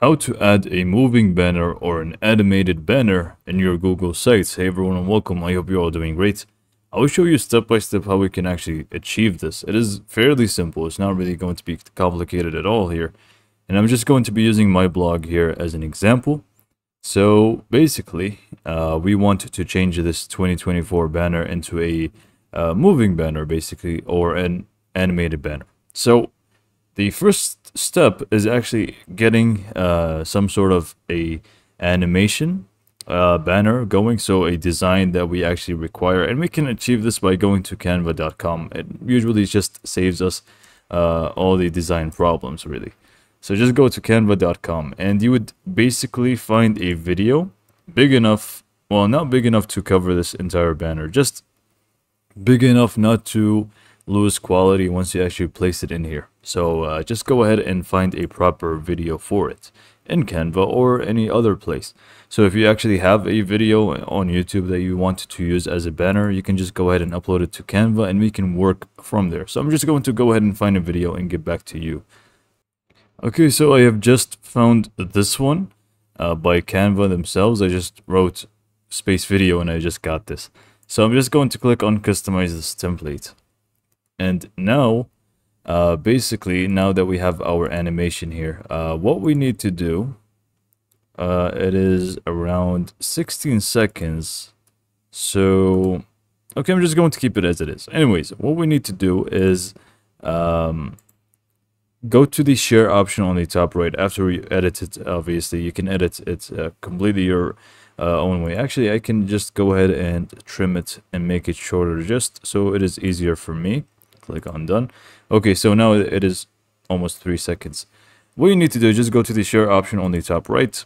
how to add a moving banner or an animated banner in your Google Sites. Hey everyone and welcome, I hope you're all doing great. I will show you step by step how we can actually achieve this. It is fairly simple, it's not really going to be complicated at all here. And I'm just going to be using my blog here as an example. So basically, uh, we want to change this 2024 banner into a uh, moving banner basically, or an animated banner. So the first step is actually getting uh, some sort of a animation uh, banner going, so a design that we actually require, and we can achieve this by going to canva.com. It usually just saves us uh, all the design problems, really. So just go to canva.com, and you would basically find a video big enough, well, not big enough to cover this entire banner, just big enough not to lose quality once you actually place it in here. So uh, just go ahead and find a proper video for it in Canva or any other place. So if you actually have a video on YouTube that you want to use as a banner, you can just go ahead and upload it to Canva and we can work from there. So I'm just going to go ahead and find a video and get back to you. Okay, so I have just found this one uh, by Canva themselves. I just wrote space video and I just got this. So I'm just going to click on customize this template. And now, uh, basically, now that we have our animation here, uh, what we need to do, uh, it is around 16 seconds. So, okay, I'm just going to keep it as it is. Anyways, what we need to do is um, go to the share option on the top right after you edit it obviously you can edit it uh, completely your uh, own way actually I can just go ahead and trim it and make it shorter just so it is easier for me click on done okay so now it is almost three seconds. What you need to do is just go to the share option on the top right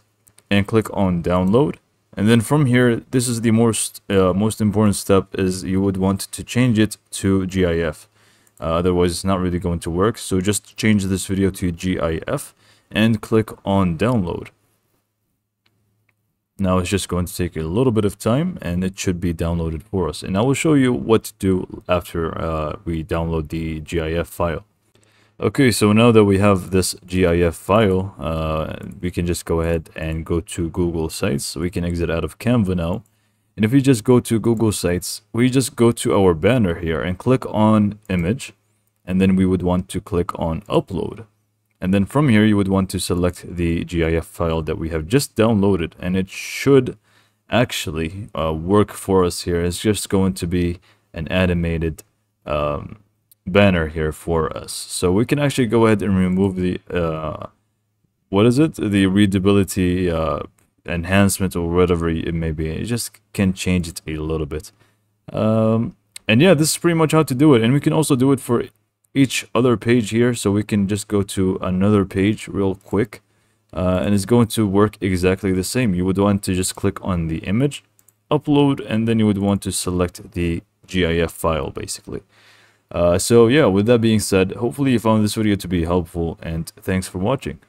and click on download. And then from here this is the most uh, most important step is you would want to change it to GIF uh, otherwise it's not really going to work. So just change this video to GIF and click on download now it's just going to take a little bit of time and it should be downloaded for us. And I will show you what to do after uh, we download the GIF file. Okay, so now that we have this GIF file, uh, we can just go ahead and go to Google Sites. We can exit out of Canva now. And if we just go to Google Sites, we just go to our banner here and click on image. And then we would want to click on upload. And then from here, you would want to select the GIF file that we have just downloaded. And it should actually uh, work for us here. It's just going to be an animated um, banner here for us. So we can actually go ahead and remove the, uh, what is it? The readability uh, enhancement or whatever it may be. It just can change it a little bit. Um, and yeah, this is pretty much how to do it. And we can also do it for each other page here so we can just go to another page real quick. Uh, and it's going to work exactly the same. You would want to just click on the image upload and then you would want to select the GIF file basically. Uh, so yeah with that being said hopefully you found this video to be helpful and thanks for watching